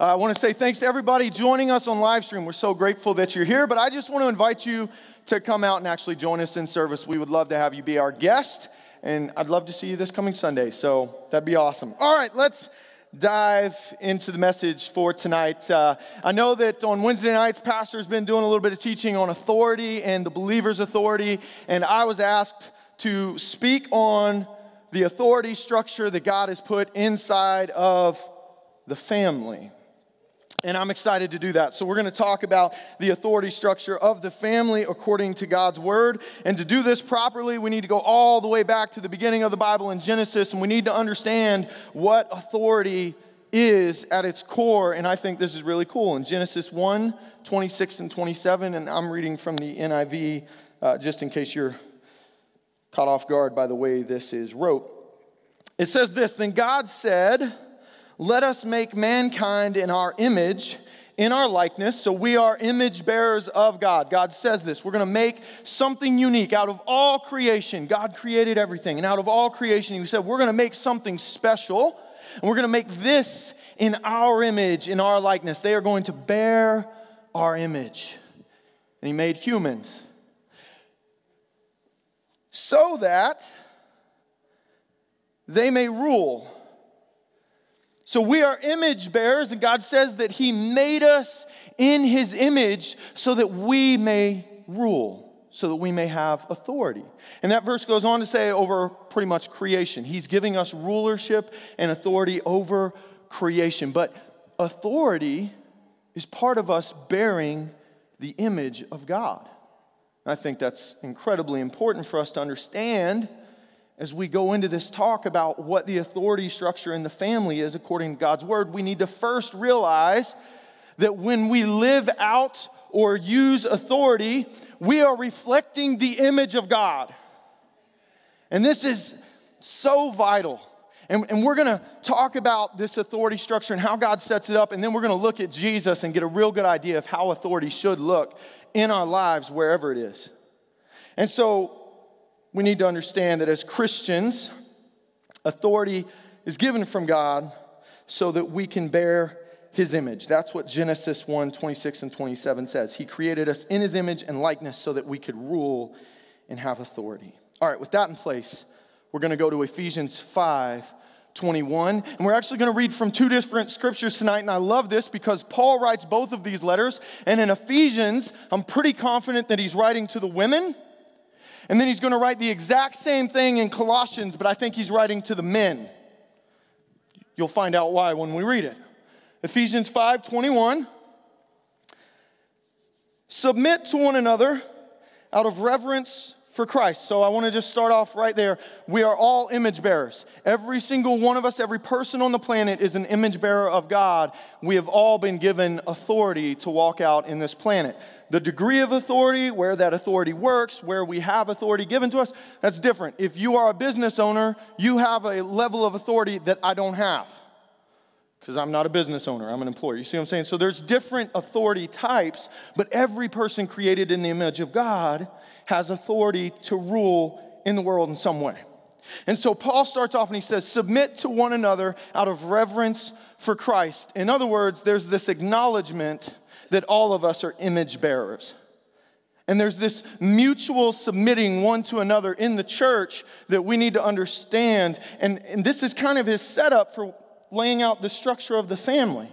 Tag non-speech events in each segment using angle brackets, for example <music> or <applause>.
Uh, I want to say thanks to everybody joining us on live stream. We're so grateful that you're here, but I just want to invite you to come out and actually join us in service. We would love to have you be our guest, and I'd love to see you this coming Sunday. So that'd be awesome. All right, let's dive into the message for tonight. Uh, I know that on Wednesday nights, Pastor has been doing a little bit of teaching on authority and the believer's authority, and I was asked to speak on the authority structure that God has put inside of the family. And I'm excited to do that. So, we're going to talk about the authority structure of the family according to God's word. And to do this properly, we need to go all the way back to the beginning of the Bible in Genesis, and we need to understand what authority is at its core. And I think this is really cool. In Genesis 1 26 and 27, and I'm reading from the NIV uh, just in case you're caught off guard by the way this is wrote. It says this Then God said, let us make mankind in our image, in our likeness. So we are image bearers of God. God says this. We're going to make something unique out of all creation. God created everything. And out of all creation, He said, we're going to make something special. And we're going to make this in our image, in our likeness. They are going to bear our image. And He made humans. So that they may rule so we are image bearers, and God says that He made us in His image so that we may rule, so that we may have authority. And that verse goes on to say over pretty much creation. He's giving us rulership and authority over creation. But authority is part of us bearing the image of God. I think that's incredibly important for us to understand as we go into this talk about what the authority structure in the family is according to God's word, we need to first realize that when we live out or use authority, we are reflecting the image of God. And this is so vital. And, and we're going to talk about this authority structure and how God sets it up. And then we're going to look at Jesus and get a real good idea of how authority should look in our lives, wherever it is. And so, we need to understand that as Christians, authority is given from God so that we can bear his image. That's what Genesis 1 26 and 27 says. He created us in his image and likeness so that we could rule and have authority. All right, with that in place, we're going to go to Ephesians 5 21. And we're actually going to read from two different scriptures tonight. And I love this because Paul writes both of these letters. And in Ephesians, I'm pretty confident that he's writing to the women. And then he's going to write the exact same thing in Colossians, but I think he's writing to the men. You'll find out why when we read it. Ephesians 5:21 Submit to one another out of reverence for Christ. So I want to just start off right there. We are all image bearers. Every single one of us, every person on the planet is an image bearer of God. We have all been given authority to walk out in this planet. The degree of authority, where that authority works, where we have authority given to us, that's different. If you are a business owner, you have a level of authority that I don't have because I'm not a business owner, I'm an employer. You see what I'm saying? So there's different authority types, but every person created in the image of God has authority to rule in the world in some way. And so Paul starts off and he says, Submit to one another out of reverence for Christ. In other words, there's this acknowledgement that all of us are image bearers. And there's this mutual submitting one to another in the church that we need to understand. And, and this is kind of his setup for laying out the structure of the family.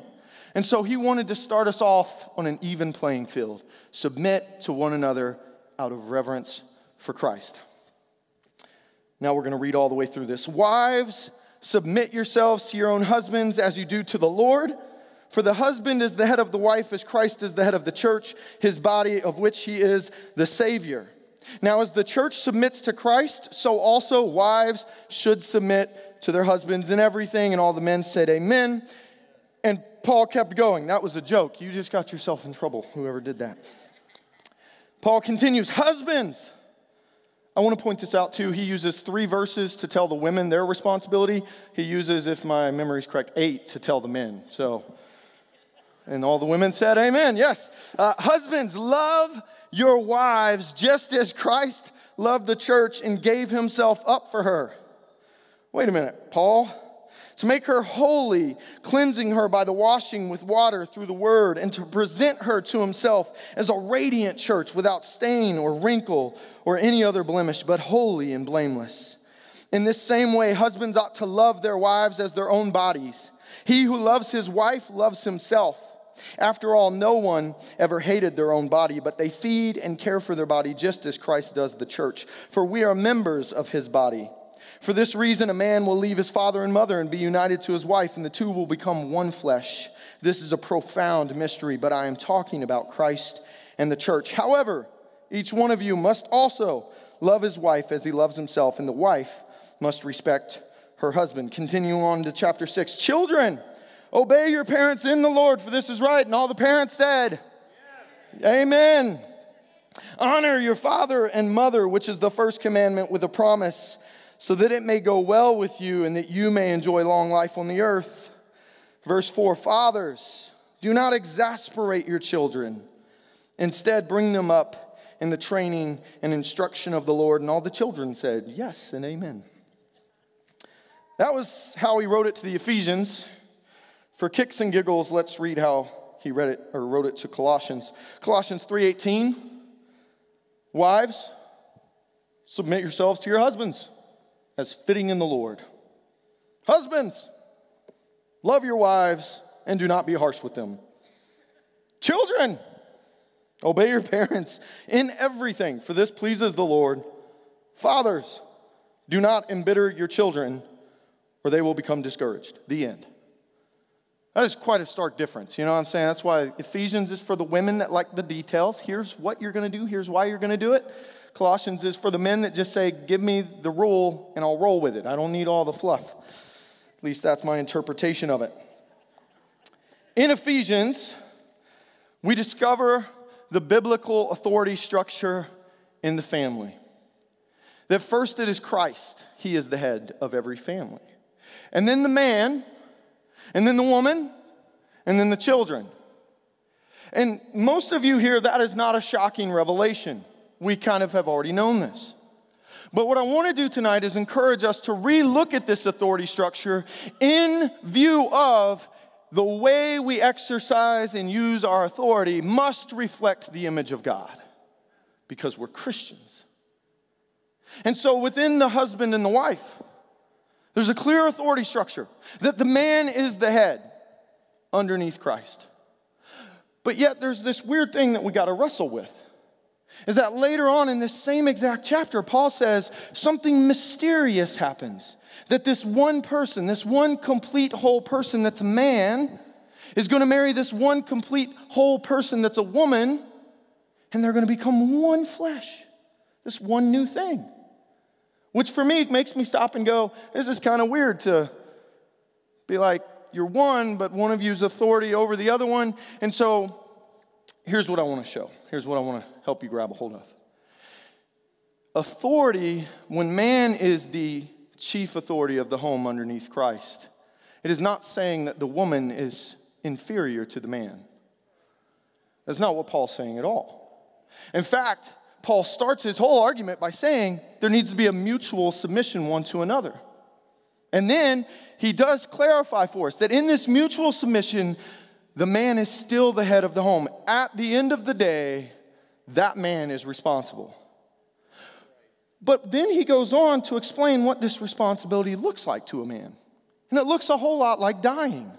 And so he wanted to start us off on an even playing field. Submit to one another out of reverence for Christ. Now we're going to read all the way through this. Wives, submit yourselves to your own husbands as you do to the Lord. For the husband is the head of the wife, as Christ is the head of the church, his body, of which he is the Savior. Now, as the church submits to Christ, so also wives should submit to their husbands in everything. And all the men said, Amen. And Paul kept going. That was a joke. You just got yourself in trouble, whoever did that. Paul continues Husbands, I want to point this out too. He uses three verses to tell the women their responsibility. He uses, if my memory is correct, eight to tell the men. So, and all the women said, Amen. Yes. Uh, husbands, love your wives just as Christ loved the church and gave himself up for her. Wait a minute, Paul. to make her holy, cleansing her by the washing with water through the word, and to present her to himself as a radiant church without stain or wrinkle or any other blemish, but holy and blameless. In this same way, husbands ought to love their wives as their own bodies. He who loves his wife loves himself. After all, no one ever hated their own body, but they feed and care for their body just as Christ does the church. For we are members of his body. For this reason, a man will leave his father and mother and be united to his wife, and the two will become one flesh. This is a profound mystery, but I am talking about Christ and the church. However, each one of you must also love his wife as he loves himself, and the wife must respect her husband. Continue on to chapter 6. Children, obey your parents in the Lord, for this is right. And all the parents said, yes. Amen. Honor your father and mother, which is the first commandment with a promise so that it may go well with you and that you may enjoy long life on the earth. Verse 4 Fathers, do not exasperate your children. Instead, bring them up in the training and instruction of the Lord. And all the children said, Yes and amen. That was how he wrote it to the Ephesians. For kicks and giggles, let's read how he read it or wrote it to Colossians. Colossians 3:18 Wives, submit yourselves to your husbands as fitting in the Lord. Husbands, love your wives and do not be harsh with them. Children, obey your <laughs> parents in everything, for this pleases the Lord. Fathers, do not embitter your children, or they will become discouraged. The end. That is quite a stark difference. You know what I'm saying? That's why Ephesians is for the women that like the details. Here's what you're going to do, here's why you're going to do it. Colossians is for the men that just say, Give me the rule and I'll roll with it. I don't need all the fluff. At least that's my interpretation of it. In Ephesians, we discover the biblical authority structure in the family. That first it is Christ, He is the head of every family. And then the man, and then the woman, and then the children. And most of you here, that is not a shocking revelation we kind of have already known this. But what I want to do tonight is encourage us to relook at this authority structure in view of the way we exercise and use our authority must reflect the image of God because we're Christians. And so within the husband and the wife, there's a clear authority structure that the man is the head underneath Christ. But yet there's this weird thing that we got to wrestle with is that later on in this same exact chapter, Paul says something mysterious happens. That this one person, this one complete whole person that's a man, is going to marry this one complete whole person that's a woman, and they're going to become one flesh, this one new thing. Which for me makes me stop and go, this is kind of weird to be like, you're one, but one of you's authority over the other one. And so here's what I want to show. Here's what I want to help you grab a hold of. Authority, when man is the chief authority of the home underneath Christ, it is not saying that the woman is inferior to the man. That's not what Paul's saying at all. In fact, Paul starts his whole argument by saying there needs to be a mutual submission one to another. And then he does clarify for us that in this mutual submission, the man is still the head of the home. At the end of the day, that man is responsible. But then he goes on to explain what this responsibility looks like to a man. And it looks a whole lot like dying.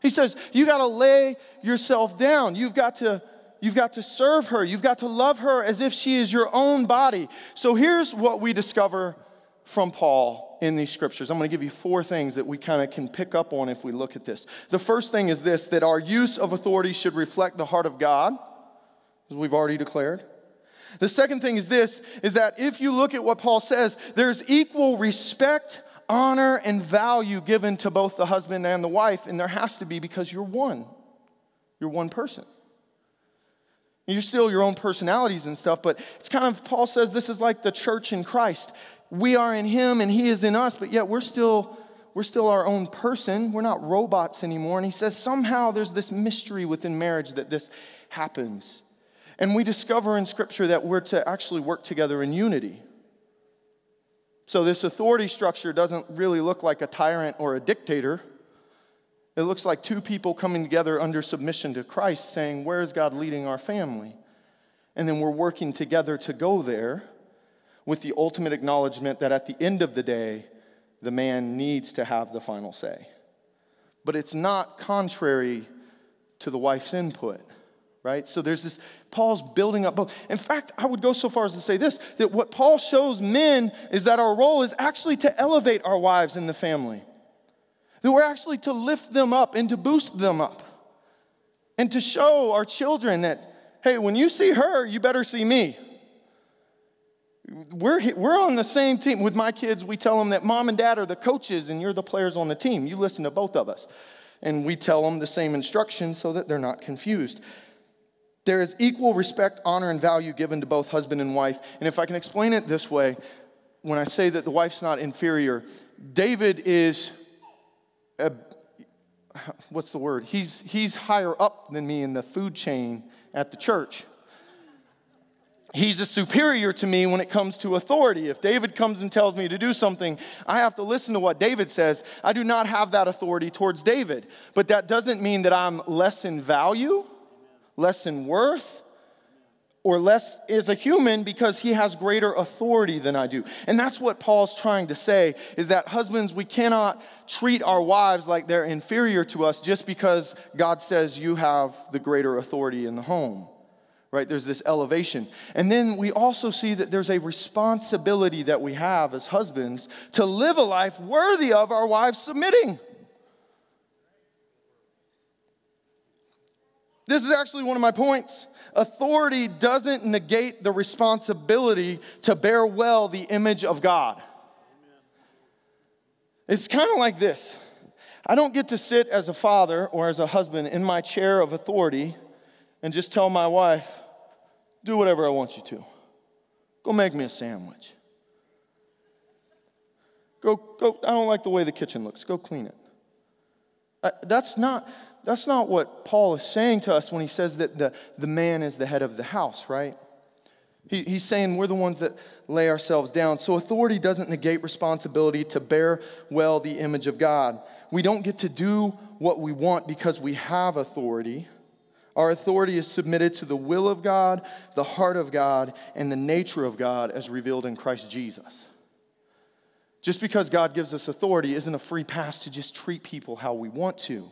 He says, You got to lay yourself down. You've got to. You've got to serve her. You've got to love her as if she is your own body. So here's what we discover from Paul in these scriptures. I'm going to give you four things that we kind of can pick up on if we look at this. The first thing is this that our use of authority should reflect the heart of God, as we've already declared. The second thing is this is that if you look at what Paul says, there's equal respect, honor, and value given to both the husband and the wife, and there has to be because you're one. You're one person. You're still your own personalities and stuff, but it's kind of, Paul says this is like the church in Christ we are in him and he is in us, but yet we're still we're still our own person. We're not robots anymore. And he says somehow there's this mystery within marriage that this happens. And we discover in scripture that we're to actually work together in unity. So, this authority structure doesn't really look like a tyrant or a dictator. It looks like two people coming together under submission to Christ, saying, Where is God leading our family? And then we're working together to go there with the ultimate acknowledgement that at the end of the day, the man needs to have the final say. But it's not contrary to the wife's input, right? So there's this, Paul's building up both. In fact, I would go so far as to say this that what Paul shows men is that our role is actually to elevate our wives in the family, that we're actually to lift them up and to boost them up, and to show our children that, hey, when you see her, you better see me. We're, we're on the same team. With my kids, we tell them that mom and dad are the coaches and you're the players on the team. You listen to both of us. And we tell them the same instructions so that they're not confused. There is equal respect, honor, and value given to both husband and wife. And if I can explain it this way, when I say that the wife's not inferior, David is, <laughs> what's the word? He's, he's higher up than me in the food chain at the church he's a superior to me when it comes to authority. If David comes and tells me to do something, I have to listen to what David says. I do not have that authority towards David. But that doesn't mean that I'm less in value, less in worth, or less is a human because he has greater authority than I do. And that's what Paul's trying to say is that husbands, we cannot treat our wives like they're inferior to us just because God says you have the greater authority in the home right? There's this elevation. And then we also see that there's a responsibility that we have as husbands to live a life worthy of our wives submitting. This is actually one of my points. Authority doesn't negate the responsibility to bear well the image of God. It's kind of like this I don't get to sit as a father or as a husband in my chair of authority and just tell my wife, do whatever I want you to. Go make me a sandwich. Go, go, I don't like the way the kitchen looks. Go clean it. Uh, that's, not, that's not what Paul is saying to us when he says that the, the man is the head of the house, right? He, he's saying we're the ones that lay ourselves down. So authority doesn't negate responsibility to bear well the image of God. We don't get to do what we want because we have authority. Our authority is submitted to the will of God, the heart of God, and the nature of God as revealed in Christ Jesus. Just because God gives us authority isn't a free pass to just treat people how we want to.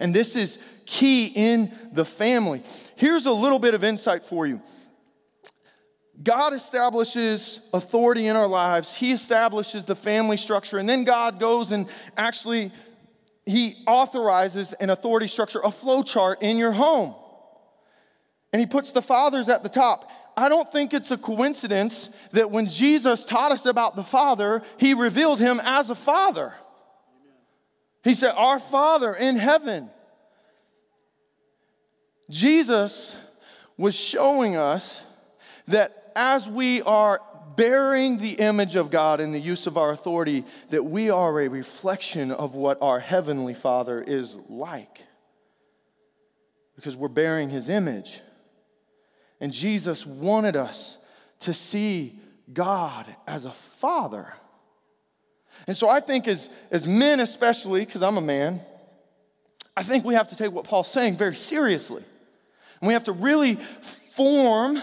And this is key in the family. Here's a little bit of insight for you. God establishes authority in our lives. He establishes the family structure. And then God goes and actually he authorizes an authority structure, a flow chart in your home. And he puts the fathers at the top. I don't think it's a coincidence that when Jesus taught us about the Father, he revealed him as a father. He said, Our Father in heaven. Jesus was showing us that as we are bearing the image of God in the use of our authority, that we are a reflection of what our Heavenly Father is like. Because we're bearing His image. And Jesus wanted us to see God as a Father. And so I think, as, as men especially, because I'm a man, I think we have to take what Paul's saying very seriously. And we have to really form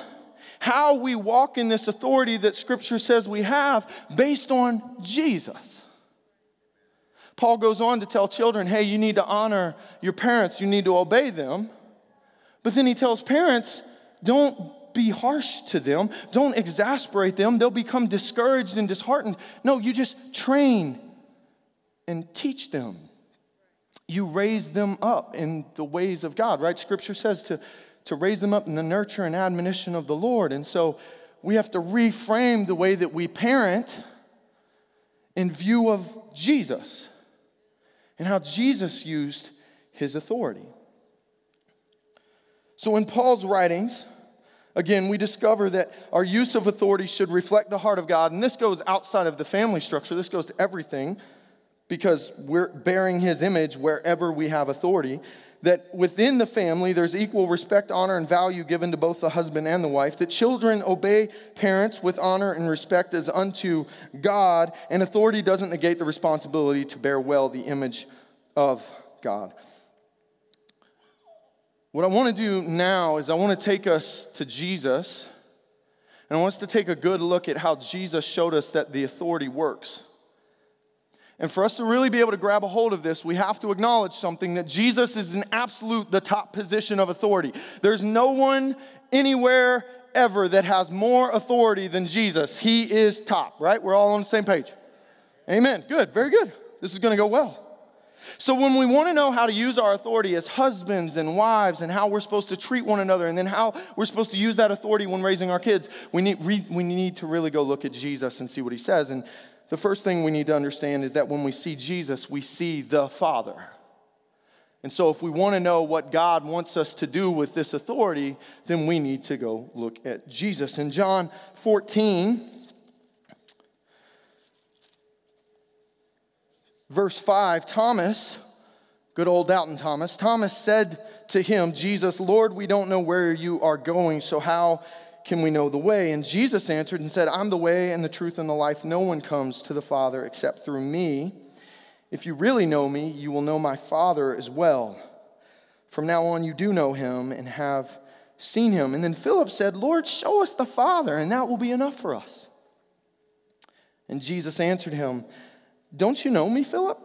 how we walk in this authority that Scripture says we have based on Jesus. Paul goes on to tell children, hey, you need to honor your parents, you need to obey them. But then he tells parents, don't be harsh to them, don't exasperate them, they'll become discouraged and disheartened. No, you just train and teach them. You raise them up in the ways of God, right? Scripture says to to raise them up in the nurture and admonition of the Lord. And so we have to reframe the way that we parent in view of Jesus and how Jesus used his authority. So in Paul's writings, again, we discover that our use of authority should reflect the heart of God. And this goes outside of the family structure, this goes to everything because we're bearing his image wherever we have authority. that within the family there's equal respect, honor, and value given to both the husband and the wife, that children obey parents with honor and respect as unto God, and authority doesn't negate the responsibility to bear well the image of God. What I want to do now is I want to take us to Jesus, and I want us to take a good look at how Jesus showed us that the authority works. And for us to really be able to grab a hold of this, we have to acknowledge something that Jesus is in absolute the top position of authority. There's no one anywhere ever that has more authority than Jesus. He is top, right? We're all on the same page. Amen. Good. Very good. This is going to go well. So, when we want to know how to use our authority as husbands and wives and how we're supposed to treat one another and then how we're supposed to use that authority when raising our kids, we need, we need to really go look at Jesus and see what he says. And the first thing we need to understand is that when we see Jesus, we see the Father. And so, if we want to know what God wants us to do with this authority, then we need to go look at Jesus. In John 14, verse 5, Thomas, good old Doubting Thomas, Thomas said to him, Jesus, Lord, we don't know where you are going, so how can we know the way? And Jesus answered and said, I'm the way and the truth and the life. No one comes to the Father except through me. If you really know me, you will know my Father as well. From now on, you do know him and have seen him. And then Philip said, Lord, show us the Father, and that will be enough for us. And Jesus answered him, Don't you know me, Philip?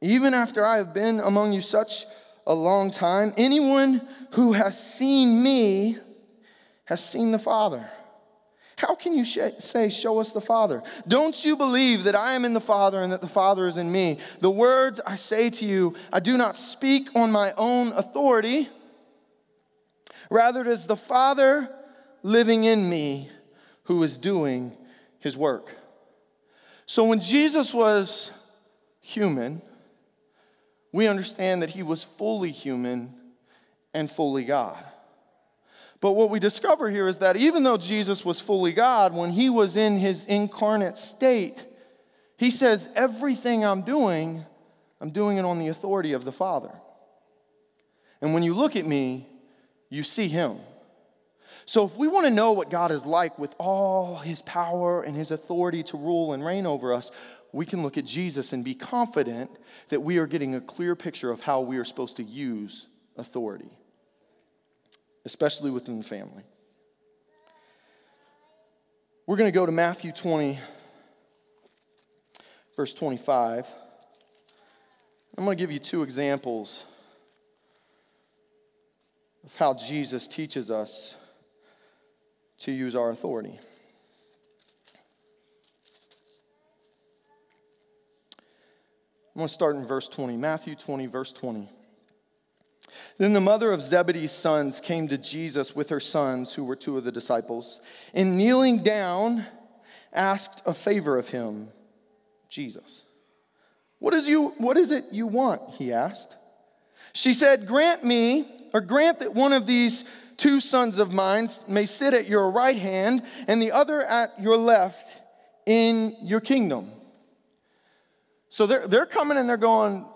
Even after I have been among you such a long time, anyone who has seen me has seen the Father. How can you say, Show us the Father? Don't you believe that I am in the Father and that the Father is in me? The words I say to you, I do not speak on my own authority. Rather, it is the Father living in me who is doing his work. So when Jesus was human, we understand that he was fully human and fully God. But what we discover here is that even though Jesus was fully God, when he was in his incarnate state, he says, Everything I'm doing, I'm doing it on the authority of the Father. And when you look at me, you see him. So, if we want to know what God is like with all his power and his authority to rule and reign over us, we can look at Jesus and be confident that we are getting a clear picture of how we are supposed to use authority especially within the family. We're going to go to Matthew 20, verse 25. I'm going to give you two examples of how Jesus teaches us to use our authority. I'm going to start in verse 20. Matthew 20, verse 20. Then the mother of Zebedee's sons came to Jesus with her sons, who were two of the disciples, and kneeling down, asked a favor of him, Jesus. What is, you, what is it you want? He asked. She said, Grant me, or grant that one of these two sons of mine may sit at your right hand and the other at your left in your kingdom. So they're, they're coming and they're going,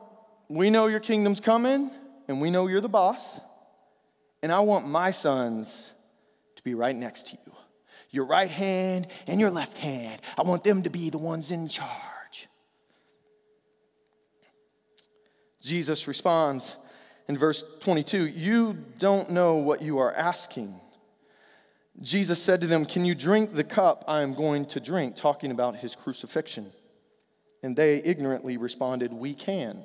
We know your kingdom's coming and we know you're the boss, and I want my sons to be right next to you. Your right hand and your left hand. I want them to be the ones in charge. Jesus responds in verse 22 You don't know what you are asking. Jesus said to them, Can you drink the cup I am going to drink? Talking about his crucifixion. And they ignorantly responded, We can.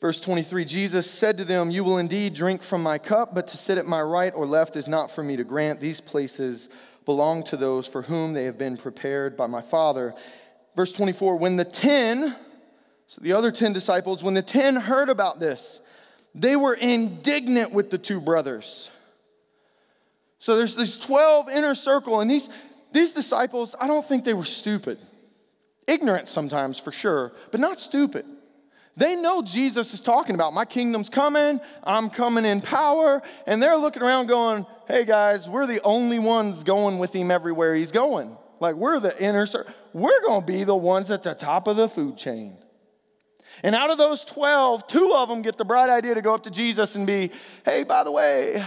Verse 23 Jesus said to them, You will indeed drink from my cup, but to sit at my right or left is not for me to grant. These places belong to those for whom they have been prepared by my Father. Verse 24 When the ten, so the other ten disciples, when the ten heard about this, they were indignant with the two brothers. So there's this 12 inner circle, and these, these disciples, I don't think they were stupid. Ignorant sometimes, for sure, but not stupid. They know Jesus is talking about, my kingdom's coming, I'm coming in power, and they're looking around going, hey guys, we're the only ones going with him everywhere he's going. Like, we're the inner circle. We're going to be the ones at the top of the food chain. And out of those 12, two of them get the bright idea to go up to Jesus and be, hey, by the way,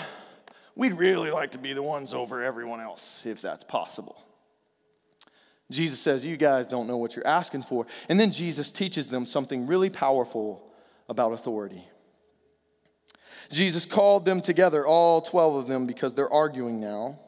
we'd really like to be the ones over everyone else, if that's possible. Jesus says, You guys don't know what you're asking for. And then Jesus teaches them something really powerful about authority. Jesus called them together, all 12 of them, because they're arguing now.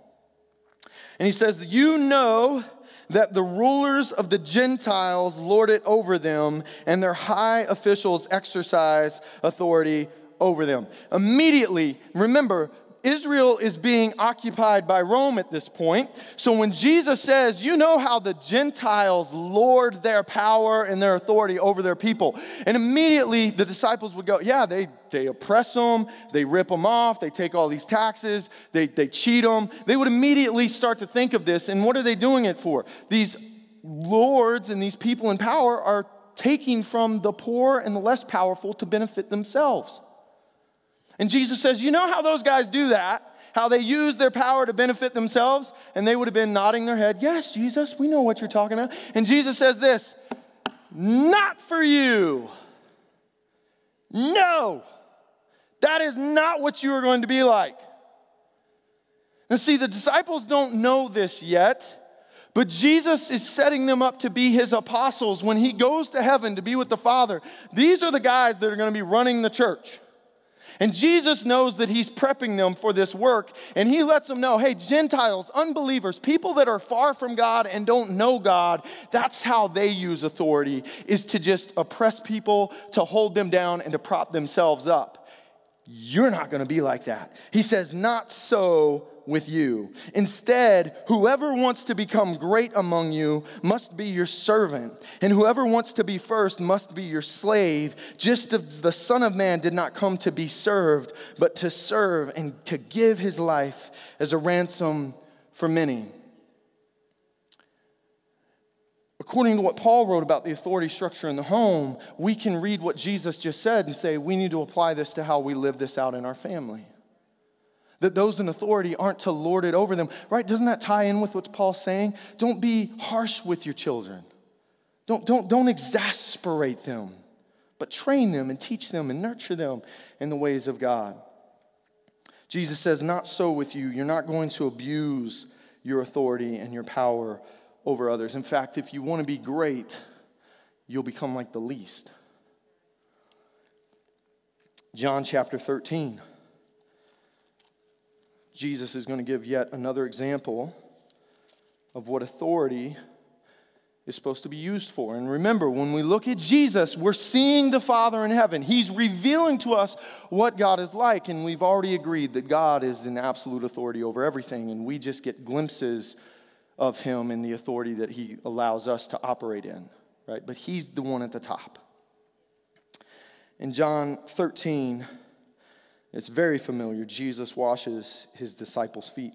And he says, You know that the rulers of the Gentiles lord it over them, and their high officials exercise authority over them. Immediately, remember, Israel is being occupied by Rome at this point. So when Jesus says, You know how the Gentiles lord their power and their authority over their people. And immediately the disciples would go, Yeah, they, they oppress them, they rip them off, they take all these taxes, they, they cheat them. They would immediately start to think of this. And what are they doing it for? These lords and these people in power are taking from the poor and the less powerful to benefit themselves. And Jesus says, You know how those guys do that? How they use their power to benefit themselves? And they would have been nodding their head, Yes, Jesus, we know what you're talking about. And Jesus says this Not for you. No, that is not what you are going to be like. And see, the disciples don't know this yet. But Jesus is setting them up to be his apostles when he goes to heaven to be with the Father. These are the guys that are going to be running the church. And Jesus knows that he's prepping them for this work, and he lets them know hey, Gentiles, unbelievers, people that are far from God and don't know God, that's how they use authority, is to just oppress people, to hold them down, and to prop themselves up. You're not going to be like that. He says, Not so with you. Instead, whoever wants to become great among you must be your servant, and whoever wants to be first must be your slave, just as the Son of Man did not come to be served, but to serve and to give his life as a ransom for many. According to what Paul wrote about the authority structure in the home, we can read what Jesus just said and say, we need to apply this to how we live this out in our family that those in authority aren't to lord it over them. Right? Doesn't that tie in with what Paul's saying? Don't be harsh with your children. Don't, don't, don't exasperate them, but train them and teach them and nurture them in the ways of God. Jesus says, Not so with you. You're not going to abuse your authority and your power over others. In fact, if you want to be great, you'll become like the least. John chapter 13. Jesus is going to give yet another example of what authority is supposed to be used for. And remember, when we look at Jesus, we're seeing the Father in heaven. He's revealing to us what God is like, and we've already agreed that God is in absolute authority over everything, and we just get glimpses of Him and the authority that He allows us to operate in, right? But He's the one at the top. In John 13, it's very familiar. Jesus washes his disciples' feet.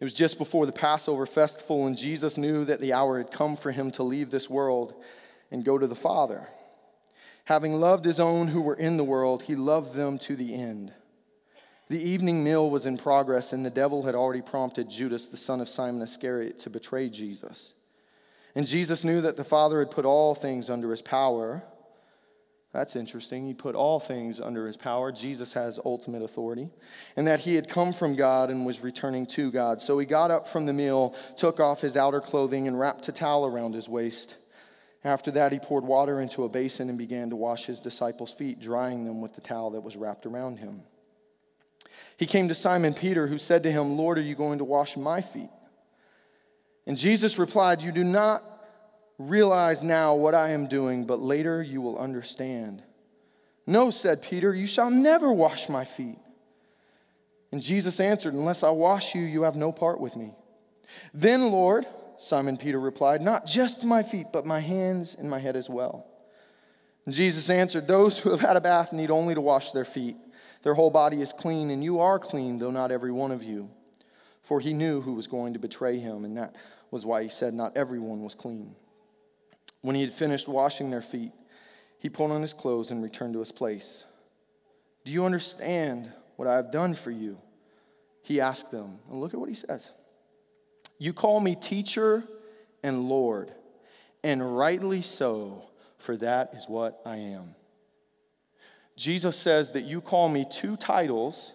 It was just before the Passover festival, and Jesus knew that the hour had come for him to leave this world and go to the Father. Having loved his own who were in the world, he loved them to the end. The evening meal was in progress, and the devil had already prompted Judas, the son of Simon Iscariot, to betray Jesus. And Jesus knew that the Father had put all things under his power that's interesting. He put all things under his power. Jesus has ultimate authority. And that he had come from God and was returning to God. So he got up from the meal, took off his outer clothing, and wrapped a towel around his waist. After that, he poured water into a basin and began to wash his disciples' feet, drying them with the towel that was wrapped around him. He came to Simon Peter, who said to him, Lord, are you going to wash my feet? And Jesus replied, You do not realize now what I am doing, but later you will understand. No, said Peter, you shall never wash my feet. And Jesus answered, Unless I wash you, you have no part with me. Then, Lord, Simon Peter replied, Not just my feet, but my hands and my head as well. And Jesus answered, Those who have had a bath need only to wash their feet. Their whole body is clean, and you are clean, though not every one of you. For he knew who was going to betray him, and that was why he said, Not everyone was clean. When he had finished washing their feet, he put on his clothes and returned to his place. Do you understand what I have done for you? He asked them. And look at what he says. You call me teacher and Lord, and rightly so, for that is what I am. Jesus says that you call me two titles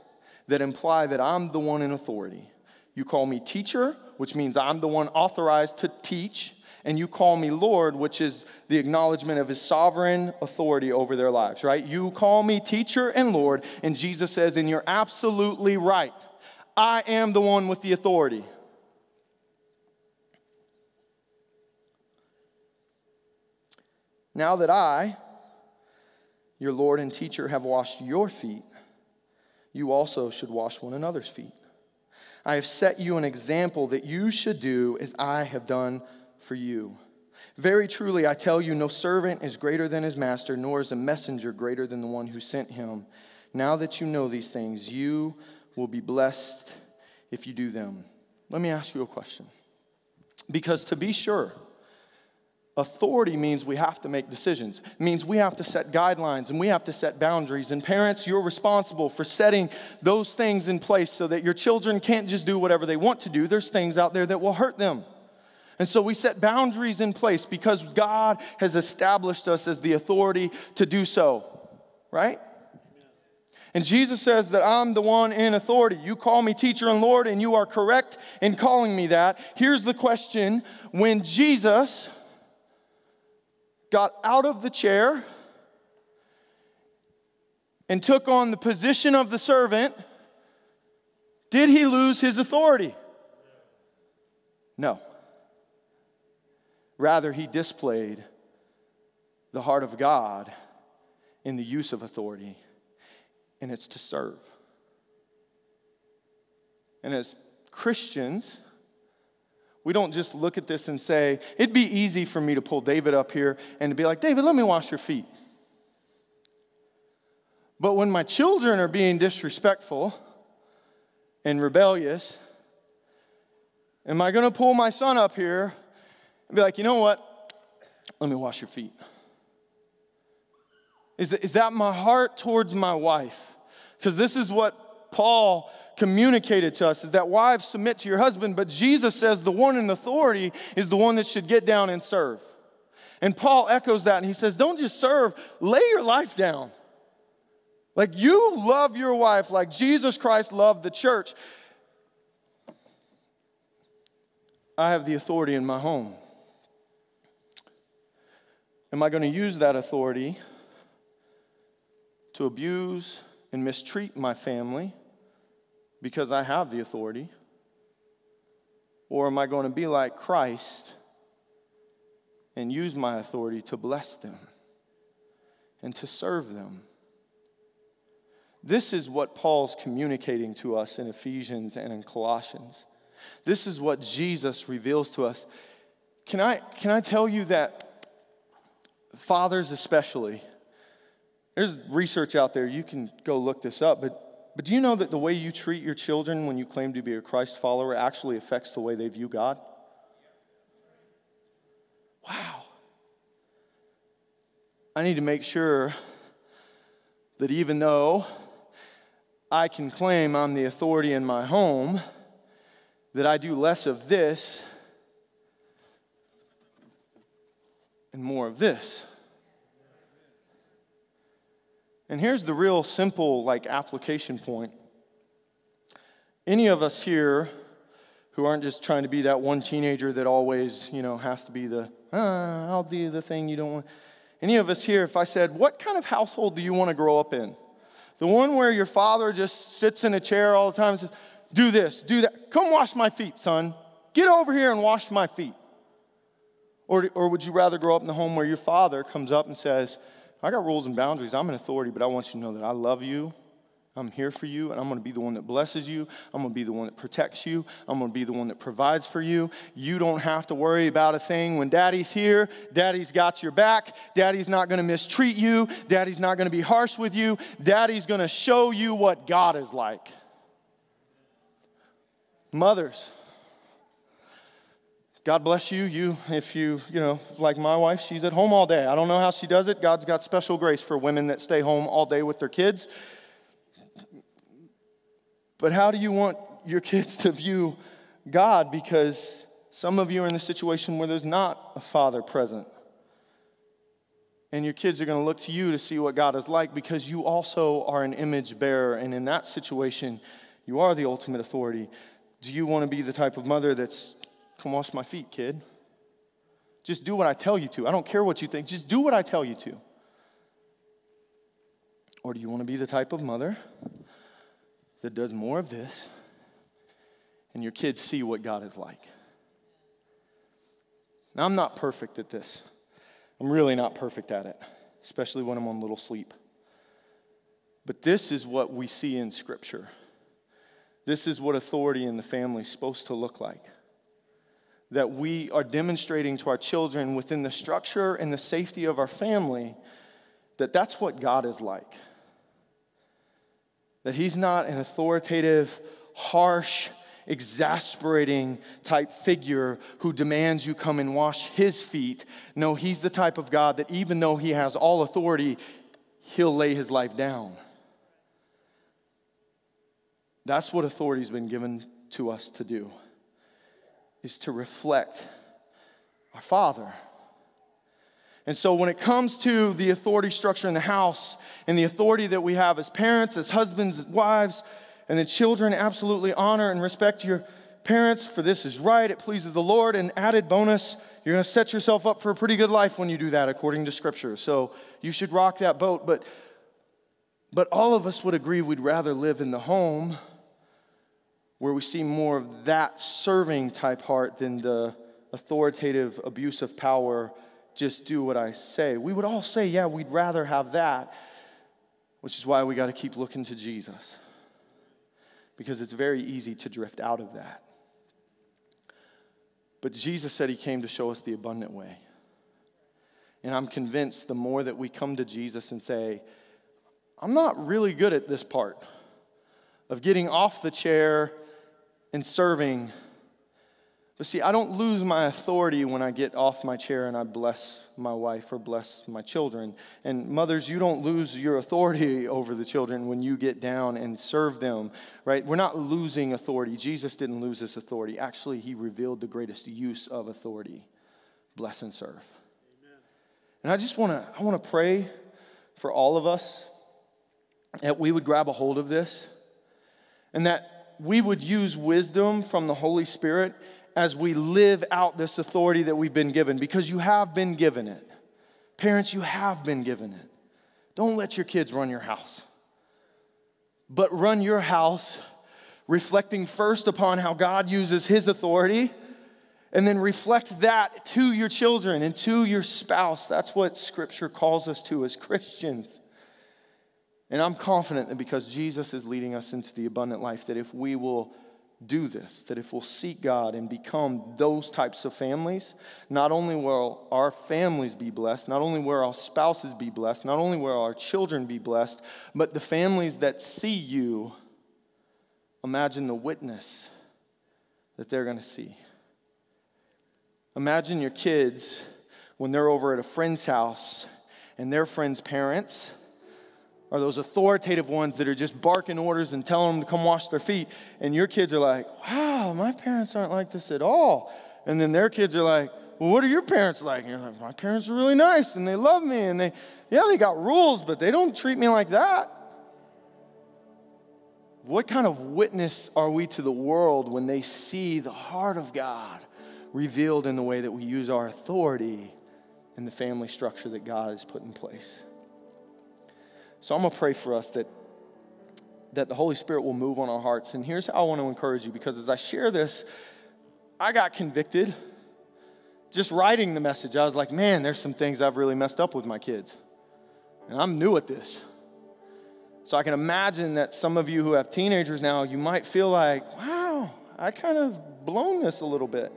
that imply that I'm the one in authority. You call me teacher, which means I'm the one authorized to teach, and you call me Lord, which is the acknowledgement of his sovereign authority over their lives, right? You call me teacher and Lord, and Jesus says, and you're absolutely right. I am the one with the authority. Now that I, your Lord and teacher, have washed your feet, you also should wash one another's feet. I have set you an example that you should do as I have done for you. Very truly, I tell you, no servant is greater than his master, nor is a messenger greater than the one who sent him. Now that you know these things, you will be blessed if you do them. Let me ask you a question. Because to be sure, Authority means we have to make decisions. It means we have to set guidelines and we have to set boundaries. And parents, you're responsible for setting those things in place so that your children can't just do whatever they want to do. There's things out there that will hurt them. And so we set boundaries in place because God has established us as the authority to do so, right? And Jesus says that I'm the one in authority. You call me teacher and Lord, and you are correct in calling me that. Here's the question When Jesus got out of the chair and took on the position of the servant, did he lose his authority? No. Rather, he displayed the heart of God in the use of authority, and it's to serve. And as Christians, we don't just look at this and say, it'd be easy for me to pull David up here and to be like, David, let me wash your feet. But when my children are being disrespectful and rebellious, am I going to pull my son up here and be like, you know what? Let me wash your feet? Is, is that my heart towards my wife? Because this is what Paul communicated to us is that wives submit to your husband, but Jesus says the one in authority is the one that should get down and serve. And Paul echoes that and he says, Don't just serve, lay your life down. Like you love your wife like Jesus Christ loved the church. I have the authority in my home. Am I going to use that authority to abuse and mistreat my family? Because I have the authority? Or am I going to be like Christ and use my authority to bless them and to serve them? This is what Paul's communicating to us in Ephesians and in Colossians. This is what Jesus reveals to us. Can I, can I tell you that fathers, especially, there's research out there, you can go look this up, but but do you know that the way you treat your children when you claim to be a Christ follower actually affects the way they view God? Wow. I need to make sure that even though I can claim I'm the authority in my home, that I do less of this and more of this. And here's the real simple like application point. Any of us here who aren't just trying to be that one teenager that always, you know, has to be the, ah, I'll do the thing you don't want. Any of us here, if I said, what kind of household do you want to grow up in? The one where your father just sits in a chair all the time and says, do this, do that. Come wash my feet, son. Get over here and wash my feet. Or, or would you rather grow up in the home where your father comes up and says, I got rules and boundaries. I'm an authority, but I want you to know that I love you. I'm here for you, and I'm going to be the one that blesses you. I'm going to be the one that protects you. I'm going to be the one that provides for you. You don't have to worry about a thing. When daddy's here, daddy's got your back. Daddy's not going to mistreat you. Daddy's not going to be harsh with you. Daddy's going to show you what God is like. Mothers, God bless you. You, if you, you know, like my wife, she's at home all day. I don't know how she does it. God's got special grace for women that stay home all day with their kids. But how do you want your kids to view God? Because some of you are in the situation where there's not a father present. And your kids are going to look to you to see what God is like because you also are an image bearer. And in that situation, you are the ultimate authority. Do you want to be the type of mother that's, come wash my feet, kid? Just do what I tell you to. I don't care what you think. Just do what I tell you to. Or do you want to be the type of mother that does more of this and your kids see what God is like? Now, I'm not perfect at this. I'm really not perfect at it, especially when I'm on little sleep. But this is what we see in Scripture. This is what authority in the family is supposed to look like. That we are demonstrating to our children within the structure and the safety of our family that that's what God is like. That He's not an authoritative, harsh, exasperating type figure who demands you come and wash his feet. No, he's the type of God that even though he has all authority, he'll lay his life down. That's what authority's been given to us to do is to reflect our Father. And so, when it comes to the authority structure in the house and the authority that we have as parents, as husbands, as wives, and the children absolutely honor and respect your parents, for this is right. It pleases the Lord. And added bonus, you're going to set yourself up for a pretty good life when you do that, according to Scripture. So you should rock that boat. But, but all of us would agree we'd rather live in the home where we see more of that serving type heart than the authoritative abuse of power, just do what I say. We would all say, yeah, we'd rather have that, which is why we got to keep looking to Jesus because it's very easy to drift out of that. But Jesus said he came to show us the abundant way. And I'm convinced the more that we come to Jesus and say, I'm not really good at this part of getting off the chair and serving but see, I don't lose my authority when I get off my chair and I bless my wife or bless my children. And mothers, you don't lose your authority <laughs> over the children when you get down and serve them, right? We're not losing authority. Jesus didn't lose his authority. Actually, he revealed the greatest use of authority bless and serve. Amen. And I just want to I want to pray for all of us that we would grab a hold of this and that we would use wisdom from the Holy Spirit as we live out this authority that we've been given because you have been given it. Parents, you have been given it. Don't let your kids run your house, but run your house reflecting first upon how God uses His authority and then reflect that to your children and to your spouse. That's what Scripture calls us to as Christians. And I'm confident that because Jesus is leading us into the abundant life, that if we will do this, that if we'll seek God and become those types of families, not only will our families be blessed, not only will our spouses be blessed, not only will our children be blessed, but the families that see you, imagine the witness that they're going to see. Imagine your kids when they're over at a friend's house and their friend's parents are those authoritative ones that are just barking orders and telling them to come wash their feet. And your kids are like, wow, my parents aren't like this at all. And then their kids are like, well, what are your parents like? And you're like, my parents are really nice and they love me and they, yeah, they got rules, but they don't treat me like that. What kind of witness are we to the world when they see the heart of God revealed in the way that we use our authority in the family structure that God has put in place? So I'm going to pray for us that, that the Holy Spirit will move on our hearts. And here's how I want to encourage you because as I share this, I got convicted just writing the message. I was like, man, there's some things I've really messed up with my kids. And I'm new at this. So I can imagine that some of you who have teenagers now, you might feel like, wow, I kind of blown this a little bit.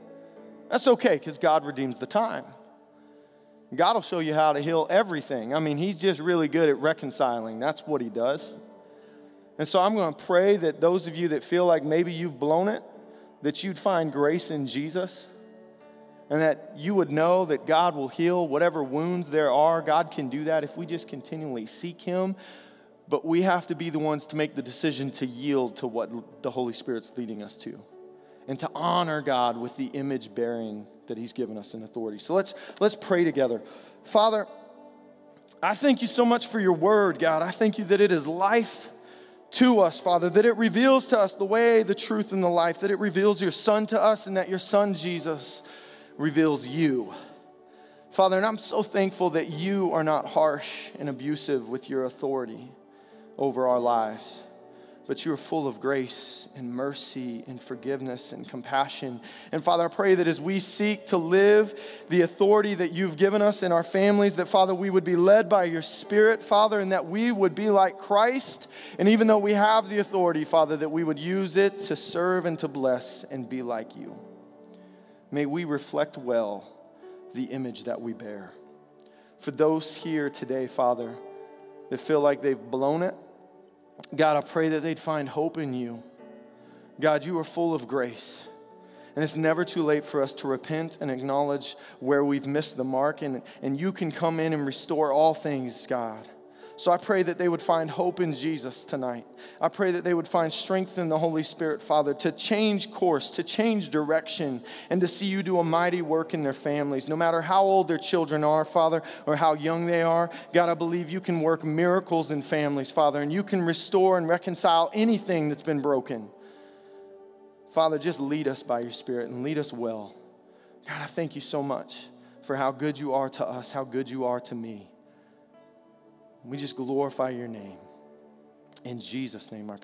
That's okay because God redeems the time. God will show you how to heal everything. I mean, He's just really good at reconciling. That's what He does. And so I'm going to pray that those of you that feel like maybe you've blown it, that you'd find grace in Jesus and that you would know that God will heal whatever wounds there are. God can do that if we just continually seek Him. But we have to be the ones to make the decision to yield to what the Holy Spirit's leading us to and to honor God with the image bearing that He's given us in authority. So let's, let's pray together. Father, I thank you so much for your word, God. I thank you that it is life to us, Father, that it reveals to us the way, the truth, and the life, that it reveals your Son to us, and that your Son, Jesus, reveals you. Father, and I'm so thankful that you are not harsh and abusive with your authority over our lives, but you are full of grace and mercy and forgiveness and compassion. And Father, I pray that as we seek to live the authority that you've given us in our families, that Father, we would be led by your Spirit, Father, and that we would be like Christ. And even though we have the authority, Father, that we would use it to serve and to bless and be like you. May we reflect well the image that we bear. For those here today, Father, that feel like they've blown it, God, I pray that they'd find hope in you. God, you are full of grace. And it's never too late for us to repent and acknowledge where we've missed the mark. And, and you can come in and restore all things, God. So I pray that they would find hope in Jesus tonight. I pray that they would find strength in the Holy Spirit, Father, to change course, to change direction, and to see you do a mighty work in their families. No matter how old their children are, Father, or how young they are, God, I believe you can work miracles in families, Father, and you can restore and reconcile anything that's been broken. Father, just lead us by your Spirit and lead us well. God, I thank you so much for how good you are to us, how good you are to me. We just glorify your name. In Jesus' name I pray.